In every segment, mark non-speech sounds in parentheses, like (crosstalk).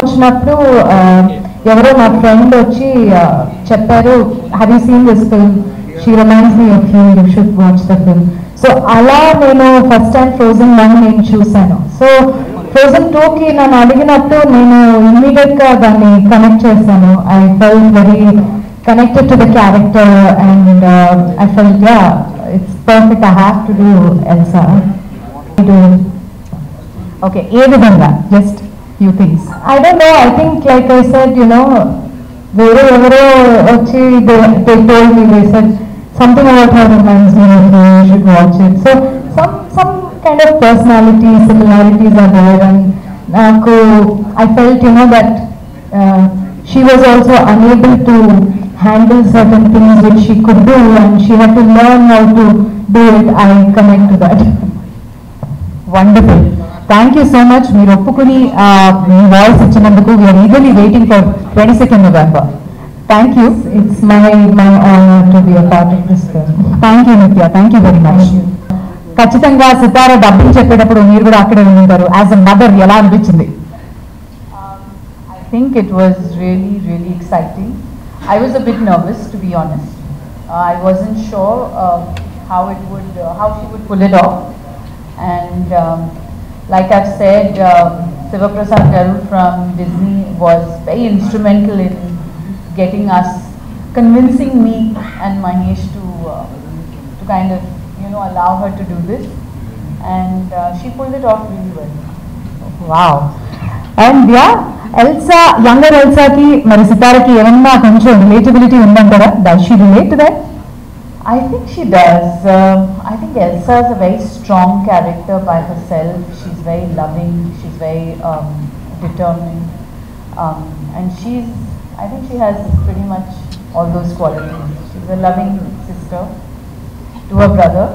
వచ్చినప్పుడు ఎవరో మా ఫ్రెండ్ వచ్చి చెప్పారు హరి సీన్ చేస్తాం film she watch the so అలా నేను ఫస్ట్ టైం ఫ్రోజన్ వన్ నేను చూశాను. సో ఫ్రోజన్ టూ కి నన్ను అడిగినప్పుడు నేను ఇమ్మీడియట్గా దాన్ని కనెక్ట్ చేశాను. I felt very connected to the character and I felt felt it's perfect I I to do Elsa okay ఏ విధంగా? Just few things I don't know I think like I said you know వేరే ఎవరో వచ్చి they told me they said something about her reminds me of you should watch it so some some kind of personality similarities are there and నాకు I felt you know that she was also unable to handle certain things which she could do and she had to learn how to do it. I connect to that. (laughs) Wonderful thank you so much మీరు ఒప్పుకుని ఆ, మీ voice ఇచ్చినందుకు we are eagerly waiting for twenty second November thank you It's my, my honor to be a part of this film. Thank you నిత్య thank you very much ఖచ్చితంగా Sitara dubbing చెప్పేటప్పుడు మీరు కూడా అక్కడే ఉంటారు యాజ్ అ మదర్ ఎలా అనిపించింది I think it was really, really exciting. I was a bit nervous, to be honest. Uh, I wasn't sure uh, how it would, uh, how she would pull it off. And um, like I've said, um, Siva Prasad Garu from Disney was very instrumental in getting us, convincing me and Mahesh to, uh, to kind of, you know, allow her to do this. And uh, she pulled it off really well. Wow and yeah Elsa younger ఎల్సాకి మరి సితారకి ఏమన్నా కొంచెం relatability ఉందంటారా does she relate that I think she does. I think Elsa is a very strong character by herself. She's very loving. She's very um, determined, um, and she's. I think she has pretty much all those qualities. She's a loving sister to her brother,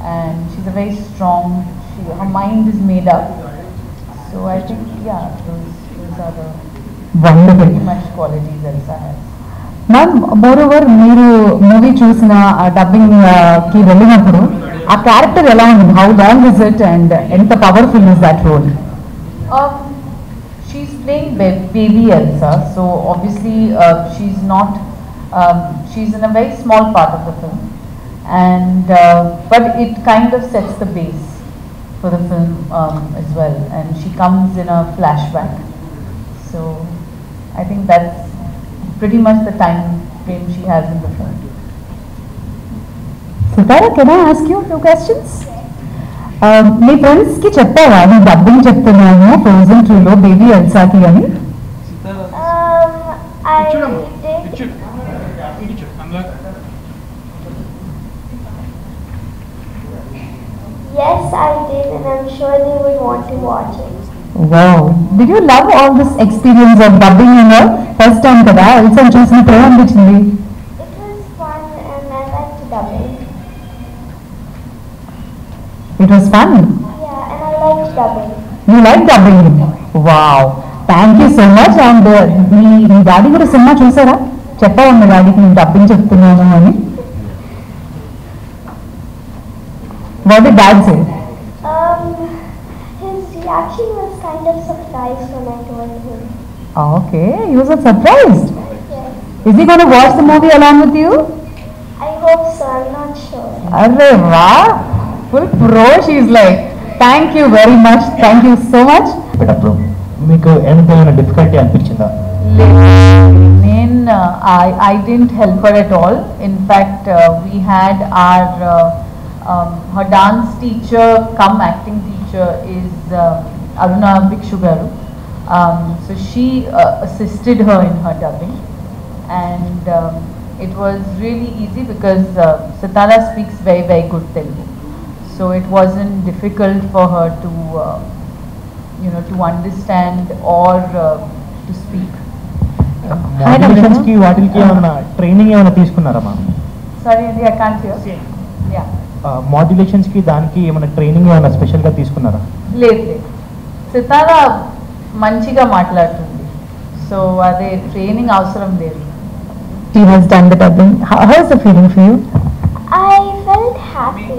and she's a very strong. She, her mind is made up. So I think yeah, those those are the wonderful pretty much qualities Elsa has. Ma'am more over మీరు movie చూసిన dubbing కి వెళ్ళినప్పుడు ఆ character ఎలా ఉంది how long is it and ఎంత powerful is that role Um, she's playing ba- baby Elsa, so obviously uh, she's not. Um, she's in a very small part of the film, and uh, but it kind of sets the base for the film um, as well. And she comes in a flashback, so I think that's pretty much the time frame she has in the film. Sitara can I ask you few questions me friends కి చెప్పావా నీ dubbing చెప్తున్నాను frozen two లో baby ఎల్సాకి అని Um, I did. Yes, I did, and I'm sure they would want to watch it. What did you love all this experience of dubbing in your first time కదా? ఎల్సన్ చూసినప్పుడు ఏమనిపించింది it was fun you like dubbing wow thank you so much and మీ మీ daddy కూడా సినిమా చూసారా? చెప్పావు మీ డాడీకి నేను డబ్బింగ్ చెప్తున్నాను అని. What dad say his reaction was kind of surprised when I told him. Okay you was surprised Yes, is he gonna watch the movie along with you I hope so. I'm not sure. అరే వా full pro she like thank you very much thank you so much పెట్టప్పుడు మీకు ఎంతైనా difficulty అనిపించిందా Main, uh, I, I didn't help her at all. In fact, uh, we had our, uh, um, her dance is um, uh, Aruna Bikshugaru. Um, so she uh, assisted her in her dubbing and um, it was really easy because uh, Sitara speaks very very good Telugu. So it wasn't difficult for her to um, you know to understand or to speak. వాటికి ఏమన్నా uh, training ఏమైనా తీసుకున్నారా ma'am sorry మాడ్యులేషన్స్కి దానికి ఏమైనా training ఏమైనా స్పెషల్గా తీసుకున్నారా లేదు లేదు సితారా మంచిగా మాట్లాడుతుంది సో అదే ట్రైనింగ్ అవసరం లేదు She has done the dubbing. How, how's the feeling for you? I felt happy.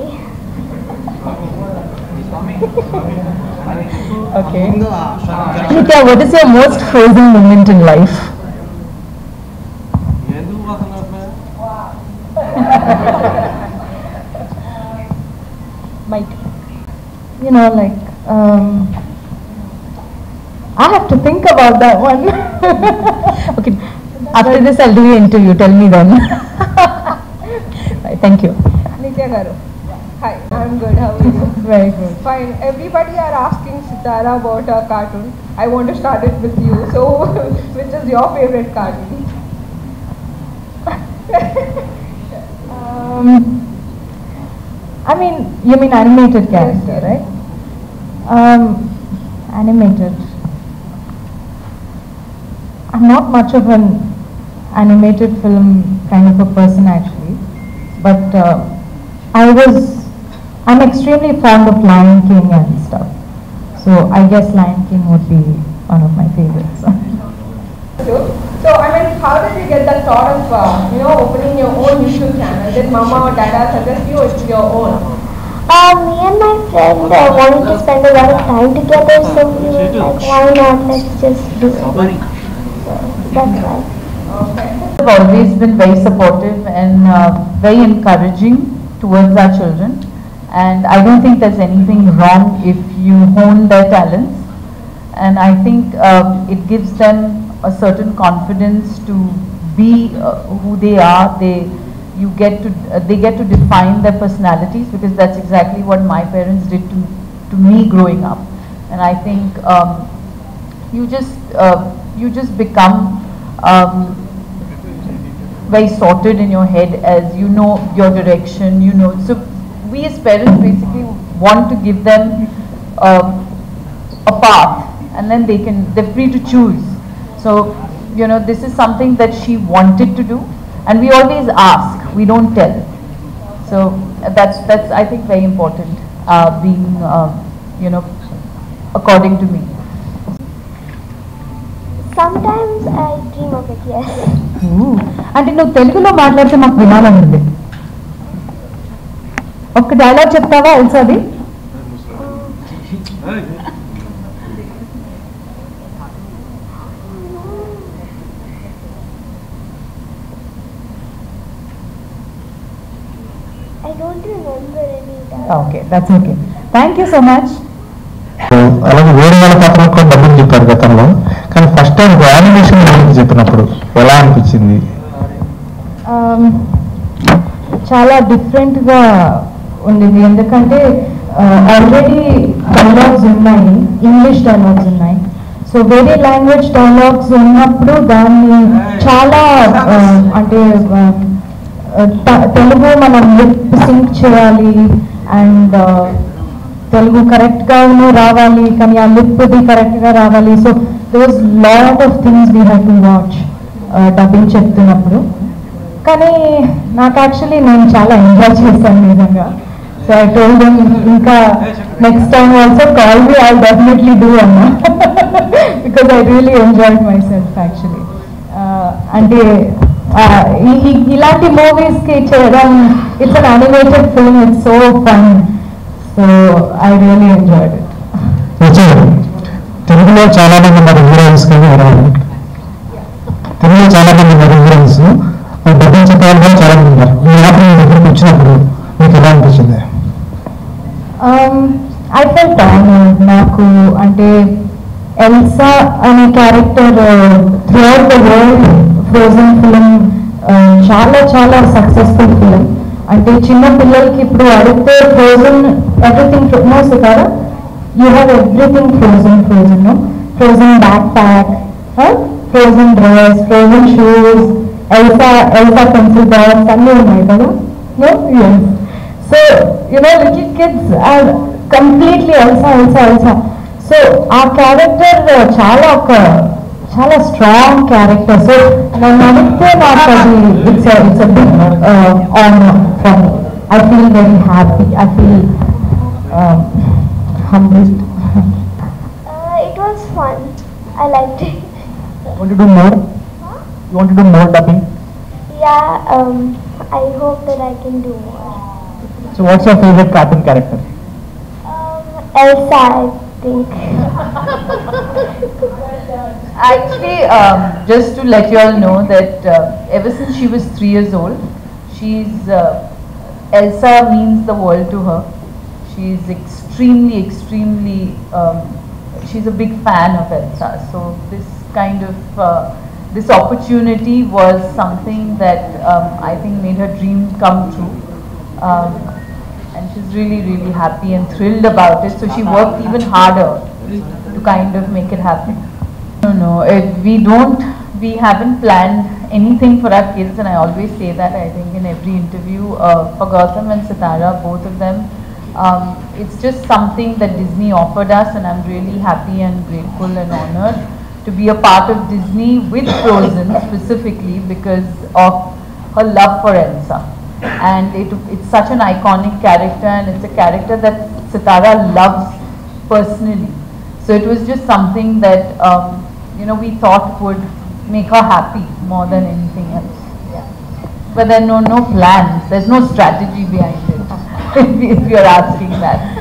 Okay. Nitya, what is your most frozen moment in life? Know, like, um, I have to think about that one. (laughs) okay, after this I'll do an interview. Tell me then. (laughs) right, thank you. Nitya Garu. Hi, I'm good. How are you? (laughs) Very good. Fine. Everybody are asking Sitara about a cartoon. I want to start it with you. So, which is your favorite cartoon? Um, I mean, you mean animated character, Yes, right? Um, animated. I'm not much of an animated film kind of a person actually, but uh, I was, I'm extremely fond of Lion King and stuff. So I guess Lion King would be one of my favorites. (laughs) So, I mean, how did you get that thought of, uh, you know, opening your own YouTube channel? Did mama or dada suggest you or your own? Uh, me and my friend uh, wanted to spend a lot of time together, so we were like, why not? Let's just do it. So that's why. Okay. have always been very supportive and uh, very encouraging towards our children. And I don't think there's anything wrong if you hone their talents. And I think uh, it gives them a certain confidence to be uh, who they are. They, you get to, uh, they get to define their personalities because that's exactly what my parents did to, to me growing up. And I think um, you just, uh, you just become um, very sorted in your head as you know your direction, you know. So we as parents basically want to give them um, a path and then they can, they're free to choose. So, you know, this is something that she wanted to do and we always ask, we don't tell. So uh, that's, that's I think very important, uh, being, uh, you know, according to me. Sometimes I dream of it, yes. Ooh. అంటే నువ్వు తెలుగులో మాట్లాడితే మాకు వినాలని ఉంది ఒక్క dialogue చెప్తావా Elsa అది okay that's okay thank you so much అలాగే వేరే వాళ్ళ పాత్రలకు కూడా డబ్బులు చెప్పారు గతంలో. కానీ ఫస్ట్ టైం యానిమేషన్ గురించి చెప్పినప్పుడు ఎలా అనిపించింది? Um, చాలా డిఫరెంట్గా ఉండింది. ఎందుకంటే ఆల్రెడీ డైలాగ్స్ ఉన్నాయి. ఇంగ్లీష్ డైలాగ్స్ ఉన్నాయి. సో వేరే లాంగ్వేజ్ డైలాగ్స్ ఉన్నప్పుడు దాన్ని చాలా uh, అంటే uh, త- తెలుగు మనం లిప్ సింక్ చేయాలి. అండ్ తెలుగు కరెక్ట్గాను రావాలి కానీ ఆ లిప్ది కరెక్ట్గా రావాలి. So those lot of things we have to watch dubbing చెప్తున్నప్పుడు. కానీ నాకు యాక్చువల్లీ నేను చాలా ఎంజాయ్ చేశాను నిజంగా. సో ఐ టోల్డ్ ఇంకా next time also call me I definitely do అన్నా. Because I really enjoy myself actually అంటే ఈ- ఇలాంటి మూవీస్కి చేయడం an animated film it's so fun so I really enjoyed it నిజం. తెలుగులో చాలా మంది ఉన్నారు హీరోయిన్స్ కానీ హీరోయిన్ తెలుగులో చాలా మంది ఉన్నారు హీరోయిన్స్ డబ్బింగ్ చెప్పేవాళ్ళు కూడా చాలా మంది ఉన్నారు. మీ మాత్రం మీ దగ్గరికి వచ్చినప్పుడు మీకు ఎలా అనిపించింది? ఐ ఫెల్ట్ ఆనర్డ్ నాకు అంటే ఎల్సా అనే character throughout the world Frozen film చాలా చాలా సక్సెస్ఫుల్ ఫిలిం అంటే చిన్న పిల్లలకి ఇప్పుడు అడిగితే frozen everything no సుతారా you have everything Frozen Frozen Frozen backpack Frozen dress Frozen shoes Elsa Elsa pencil box అన్నీ ఉన్నాయి కదా No? Yes. So, you know, little kids are completely Elsa, Elsa, Elsa. So, our character uh, చాలా ఒక చాలా strong character so నన్ను అడిగితే నాకు అది it's it's big on from I feel very happy I feel హంబ్రిడ్ Uh, it was fun. I liked it. want to do more? You want to do more dubbing? Yeah, um, I hope that I can do more. So what's your favorite cartoon character? Um, Elsa, I think. (laughs) Actually, um, just to let you all know that uh, ever since she was three years old, she's uh, Elsa means the world to her. She's extremely, extremely. Um, she's a big fan of Elsa. So this kind of uh, this opportunity was something that um, I think made her dream come true. Um, and she's really, really happy and thrilled about it. So she worked even harder to kind of make it happen. No, no, it, we don't, we haven't planned anything for our kids, and I always say that I think in every interview uh, for Gautam and Sitara, both of them. Um, it's just something that Disney offered us, and I'm really happy and grateful and honored to be a part of Disney with Frozen specifically because of her love for Elsa. And it, it's such an iconic character, and it's a character that Sitara loves personally. So it was just something that um, you know we thought would make her happy more than hmm. anything else. Yeah. But there are no no plans. There's no strategy behind it. (laughs) if you're asking that.